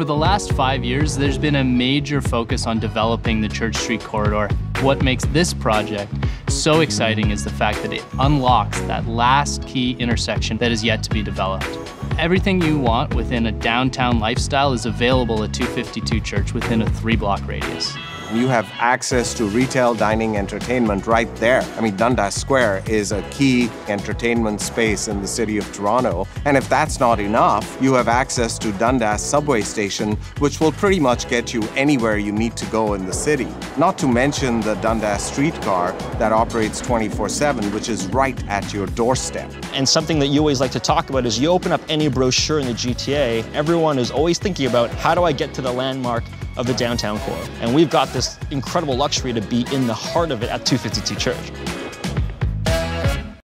For the last five years, there's been a major focus on developing the Church Street corridor. What makes this project so exciting is the fact that it unlocks that last key intersection that is yet to be developed. Everything you want within a downtown lifestyle is available at 252 Church within a three block radius. You have access to retail, dining, entertainment right there. I mean, Dundas Square is a key entertainment space in the city of Toronto. And if that's not enough, you have access to Dundas subway station, which will pretty much get you anywhere you need to go in the city. Not to mention the Dundas streetcar that operates 24 7, which is right at your doorstep. And something that you always like to talk about is you open up any brochure in the GTA, everyone is always thinking about how do I get to the landmark of the downtown core. And we've got this incredible luxury to be in the heart of it at 252 Church.